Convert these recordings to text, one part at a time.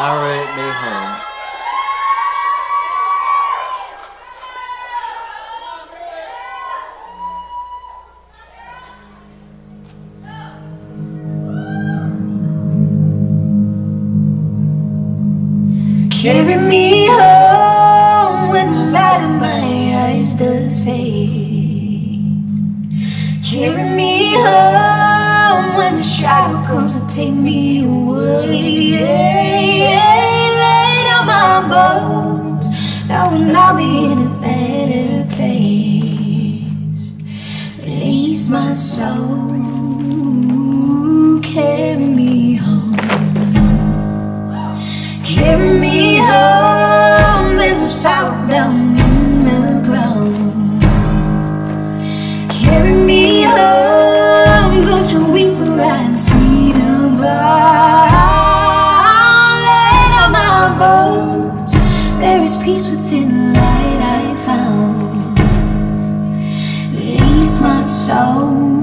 Narrow me home. Carry me home when the light in my eyes does fade. Carry me home the shadow comes to take me away. Lay down my bones, Now will I be in a better place. Release my soul, carry me home. Carry me home, there's a sour down my soul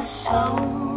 soul.